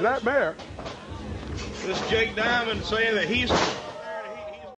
that bear. This Jake Diamond saying that he's